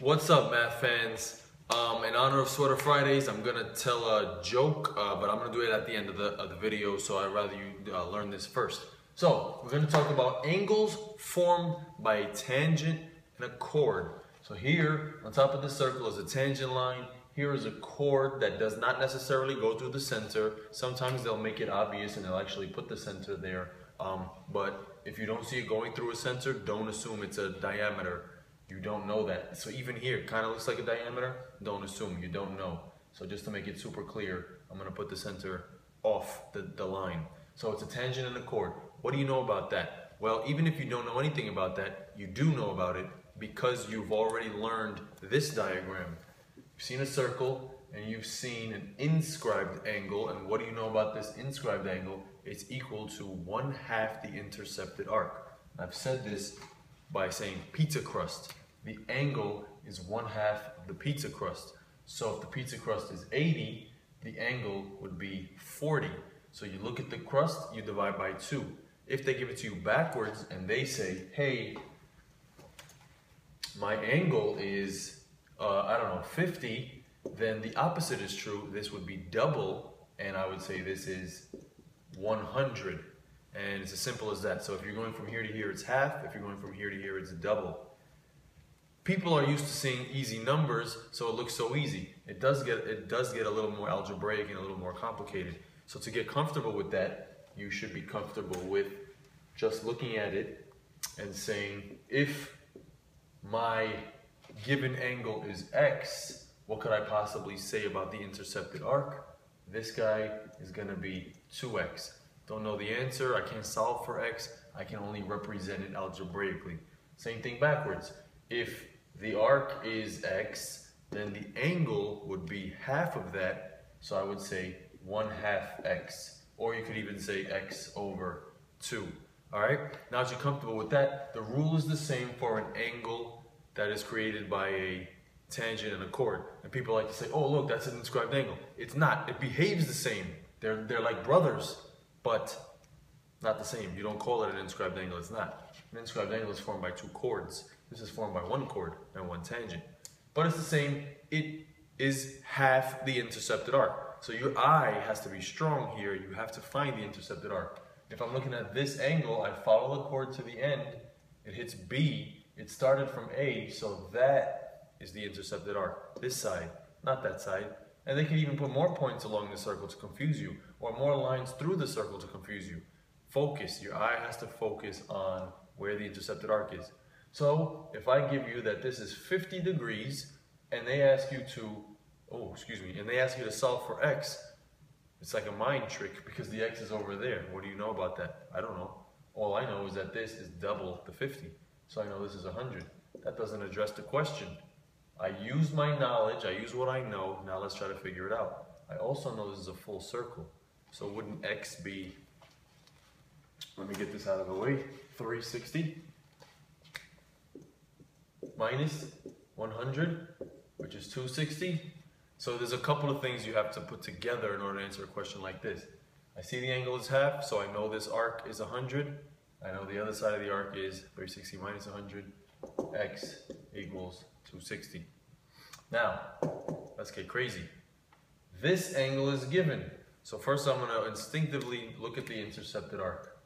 What's up, math fans? Um, in honor of Sweater Fridays, I'm gonna tell a joke, uh, but I'm gonna do it at the end of the, of the video, so I'd rather you uh, learn this first. So, we're gonna talk about angles formed by a tangent and a chord. So here, on top of the circle is a tangent line. Here is a chord that does not necessarily go through the center. Sometimes they'll make it obvious and they'll actually put the center there. Um, but if you don't see it going through a center, don't assume it's a diameter. You don't know that. So even here, kind of looks like a diameter. Don't assume, you don't know. So just to make it super clear, I'm gonna put the center off the, the line. So it's a tangent and a chord. What do you know about that? Well, even if you don't know anything about that, you do know about it because you've already learned this diagram. You've seen a circle and you've seen an inscribed angle. And what do you know about this inscribed angle? It's equal to one half the intercepted arc. I've said this by saying pizza crust. The angle is one half of the pizza crust. So if the pizza crust is 80, the angle would be 40. So you look at the crust, you divide by two. If they give it to you backwards and they say, hey, my angle is, uh, I don't know, 50, then the opposite is true. This would be double, and I would say this is 100. And it's as simple as that. So if you're going from here to here, it's half. If you're going from here to here, it's double. People are used to seeing easy numbers, so it looks so easy. It does get it does get a little more algebraic and a little more complicated. So to get comfortable with that, you should be comfortable with just looking at it and saying, if my given angle is x, what could I possibly say about the intercepted arc? This guy is going to be 2x. Don't know the answer, I can't solve for x, I can only represent it algebraically. Same thing backwards. If the arc is x, then the angle would be half of that, so I would say 1 half x. Or you could even say x over 2. Alright, now that you're comfortable with that, the rule is the same for an angle that is created by a tangent and a chord. And people like to say, oh look, that's an inscribed angle. It's not, it behaves the same. They're, they're like brothers but not the same. You don't call it an inscribed angle, it's not. An inscribed angle is formed by two chords. This is formed by one chord and one tangent. But it's the same, it is half the intercepted arc. So your eye has to be strong here, you have to find the intercepted arc. If I'm looking at this angle, I follow the chord to the end, it hits B, it started from A, so that is the intercepted arc. This side, not that side. And they can even put more points along the circle to confuse you, or more lines through the circle to confuse you. Focus, your eye has to focus on where the intercepted arc is. So if I give you that this is 50 degrees, and they ask you to, oh, excuse me, and they ask you to solve for x, it's like a mind trick because the x is over there. What do you know about that? I don't know. All I know is that this is double the 50. So I know this is 100. That doesn't address the question. I use my knowledge, I use what I know, now let's try to figure it out. I also know this is a full circle, so wouldn't x be, let me get this out of the way, 360 minus 100, which is 260. So there's a couple of things you have to put together in order to answer a question like this. I see the angle is half, so I know this arc is 100. I know the other side of the arc is 360 minus 100, x equals 260. Now, let's get crazy. This angle is given. So first I'm gonna instinctively look at the intercepted arc.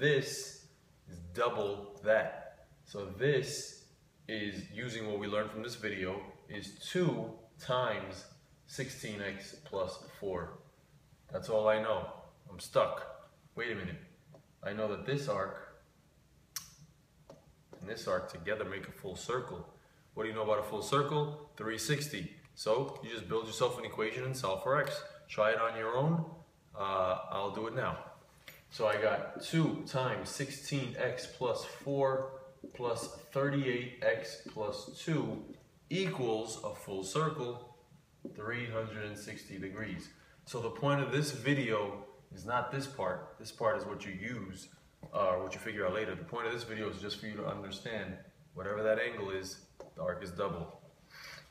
This is double that. So this is, using what we learned from this video, is 2 times 16x plus 4. That's all I know. I'm stuck. Wait a minute. I know that this arc and this arc together make a full circle. What do you know about a full circle? 360. So you just build yourself an equation and solve for x. Try it on your own. Uh, I'll do it now. So I got 2 times 16x plus 4 plus 38x plus 2 equals a full circle, 360 degrees. So the point of this video is not this part. This part is what you use, uh, or what you figure out later. The point of this video is just for you to understand whatever that angle is, the arc is double.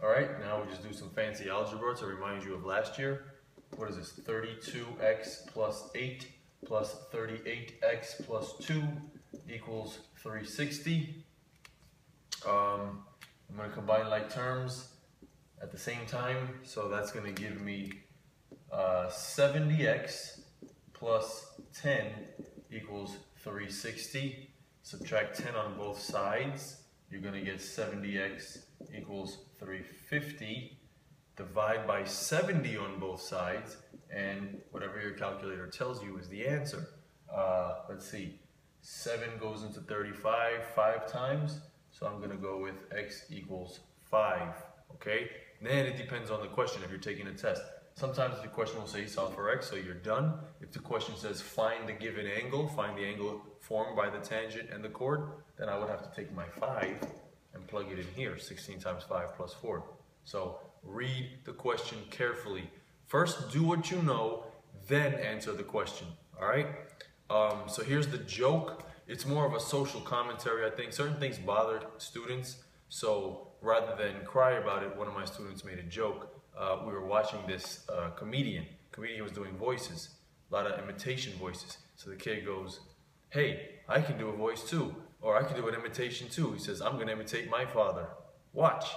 All right, now we just do some fancy algebra to remind you of last year. What is this? 32x plus 8 plus 38x plus 2 equals 360. Um, I'm gonna combine like terms at the same time. So that's gonna give me uh, 70x plus 10 equals 360. Subtract 10 on both sides. You're gonna get 70x equals 350. Divide by 70 on both sides, and whatever your calculator tells you is the answer. Uh, let's see, 7 goes into 35 five times, so I'm going to go with x equals 5, okay? Then it depends on the question if you're taking a test. Sometimes the question will say solve for x, so you're done. If the question says find the given angle, find the angle formed by the tangent and the chord, then I would have to take my 5 and plug it in here, 16 times 5 plus 4. So read the question carefully. First, do what you know, then answer the question, all right? Um, so here's the joke. It's more of a social commentary, I think. Certain things bother students, so rather than cry about it, one of my students made a joke. Uh, we were watching this uh, comedian. Comedian was doing voices, a lot of imitation voices. So the kid goes, hey, I can do a voice too, or I can do an imitation too. He says, I'm gonna imitate my father. Watch.